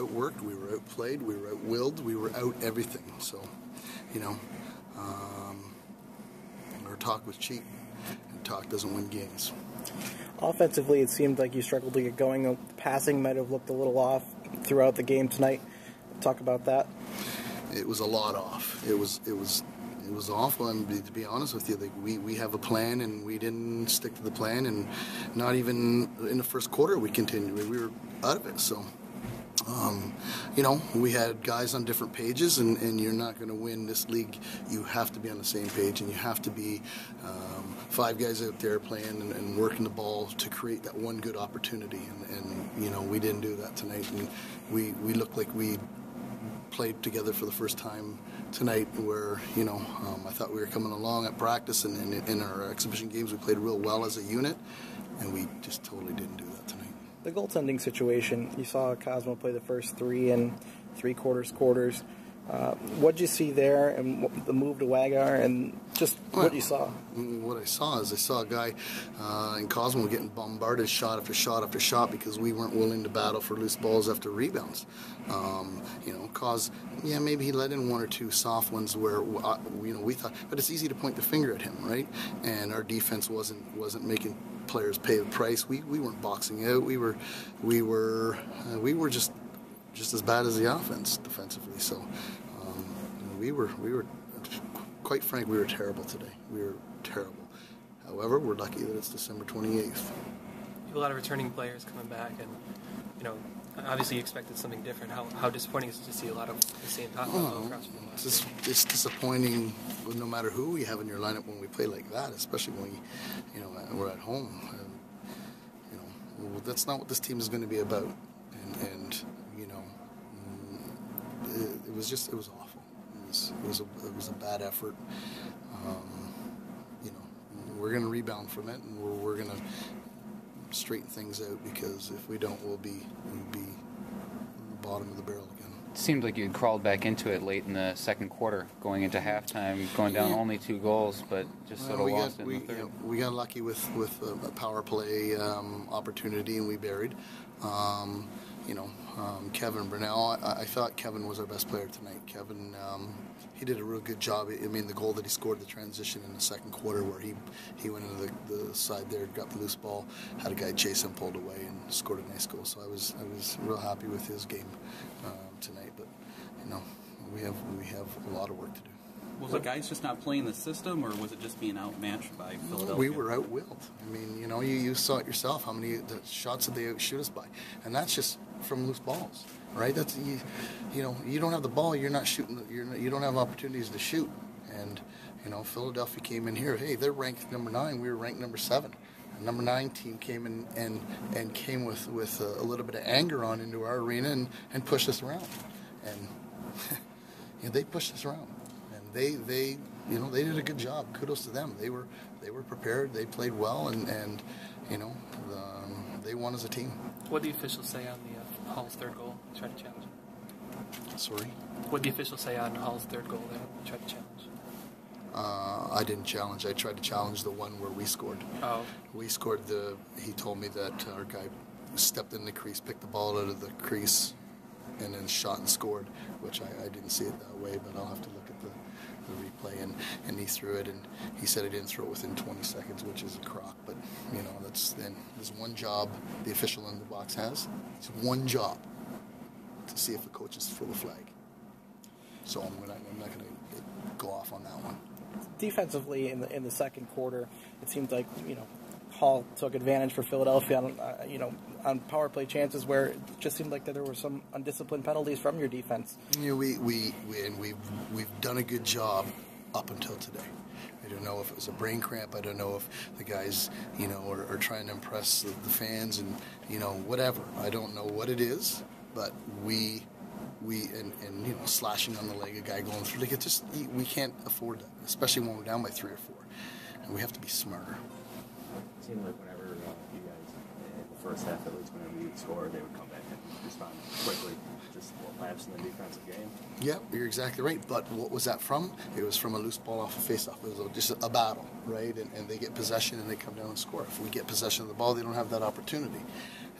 outworked, we were outplayed, we were outwilled, we were out everything. So, you know, um, our talk was cheap, and talk doesn't win games. Offensively, it seemed like you struggled to get going. The passing might have looked a little off throughout the game tonight. Talk about that. It was a lot off. It was it was it was awful. And to be honest with you, like we, we have a plan and we didn't stick to the plan. And not even in the first quarter we continued. We were out of it. So. Um, you know, we had guys on different pages, and, and you're not going to win this league. You have to be on the same page, and you have to be um, five guys out there playing and, and, working the ball to create that one good opportunity. And, and, you know, we didn't do that tonight, and we, we looked like we played together for the first time tonight where, you know, um, I thought we were coming along at practice and, and in our exhibition games we played real well as a unit, and we just totally didn't do that tonight. The goaltending situation, you saw Cosmo play the first three and three quarters quarters. Uh, what did you see there, and the move to Wagar, and just well, what you saw? What I saw is I saw a guy uh, in Cosmo getting bombarded shot after shot after shot because we weren't willing to battle for loose balls after rebounds. Um, you know, cause yeah, maybe he let in one or two soft ones where uh, you know we thought, but it's easy to point the finger at him, right? And our defense wasn't wasn't making players pay the price. We, we weren't boxing out. We were we were uh, we were just just as bad as the offense defensively. So um, we were we were quite frank, we were terrible today. We were terrible. However, we're lucky that it's December 28th. You have a lot of returning players coming back, and you know, obviously you expected something different. How, how disappointing is it to see a lot of the same top oh, across the it's, just, it's disappointing no matter who we have in your lineup when we play like that, especially when we, you know, we're at home. And, you know, well, that's not what this team is going to be about. And, and it, it, was just it was awful. It was it was a, it was a bad effort. Um, you know, we're going to rebound from it, and we're, we're going to straighten things out because if we don't, we'll be we'll be bottom of the barrel again. Seemed like you crawled back into it late in the second quarter, going into halftime, going down only two goals, but just well, sort of lost got, we, the third. Yeah, we got lucky with with a, a power play um, opportunity, and we buried. Um, you know, um, Kevin Brownell. I, I, thought Kevin was our best player tonight. Kevin, um, he did a real good job. I mean, the goal that he scored, the transition in the second quarter, where he he went into the, the side there, got the loose ball, had a guy chase him, pulled away, and scored a nice goal. So I was I was real happy with his game um, tonight. But you know, we have we have a lot of work to do. Was the guys just not playing the system, or was it just being outmatched by Philadelphia? We were outwilled. I mean, you know, you, you saw it yourself. How many shots did they outshoot us by? And that's just from loose balls, right? That's you, you know, you don't have the ball, you're not shooting. You're not, you don't have opportunities to shoot. And you know, Philadelphia came in here. Hey, they're ranked number nine. We were ranked number seven. The number nine team came in and and came with with a, a little bit of anger on into our arena and, and pushed us around. And you know, they pushed us around. And they they you know they did a good job. Kudos to them. They were they were prepared. They played well and and you know um, they won as a team. What do the officials say on the Hull's third goal try to challenge? Sorry? What did the officials say on Hull's third goal there? Try to challenge? Uh, I didn't challenge. I tried to challenge the one where we scored. Oh. We scored the. He told me that our guy stepped in the crease, picked the ball out of the crease, and then shot and scored, which I, I didn't see it that way, but I'll have to look at the, the replay. And, he threw it, and he said he didn't throw it within 20 seconds, which is a crock. But, you know, that's then there's one job the official in the box has. It's one job to see if the coach is full of flag. So I'm, gonna, I'm not going to go off on that one. Defensively, in the in the second quarter, it seemed like you know Hull took advantage for Philadelphia on uh, you know on power play chances where it just seemed like that there were some undisciplined penalties from your defense. You know, we we, we and we've we've done a good job up until today. I don't know if it was a brain cramp. I don't know if the guys, you know, are, are trying to impress the, the, fans and, you know, whatever. I don't know what it is, but we, we, and, and you know, slashing on the leg, a guy going through, like it just, we can't afford that, especially when we're down by three or four. And we have to be smarter. It seemed like whenever uh, you guys, in the first half at least, whenever you would score, they would come back and respond quickly just lapse in the defensive game. Yeah, you're exactly right. But what was that from? It was from a loose ball off a face-off. It was just a battle, right? And, and they get possession and they come down and score. If we get possession of the ball, they don't have that opportunity.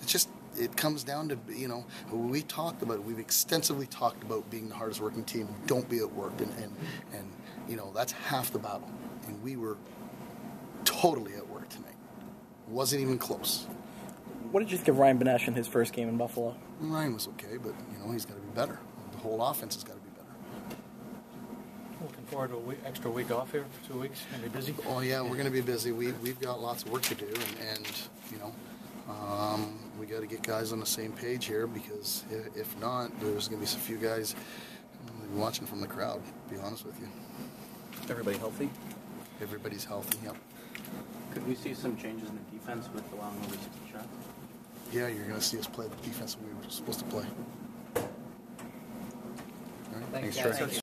It's just it comes down to you know we talked about it. We've extensively talked about being the hardest working team. Don't be at work, and and and you know that's half the battle. And we were totally at work tonight. Wasn't even close. What did you think of Ryan Benesh in his first game in Buffalo? Ryan was okay, but you know he's got to be better. The whole offense has got to be better. Looking forward to a week, extra week off here for two weeks. Gonna be busy. Oh yeah, we're going to be busy. We we've got lots of work to do, and, and you know, um, we got to get guys on the same page here because if, if not, there's going to be a few guys watching from the crowd. To be honest with you, Everybody healthy? everybody's healthy. Yep. Could we see some changes in the defense with allowing over 60 shots? Yeah, you're going to see us play the defense we were supposed to play. All right. Thanks, guys. Troy.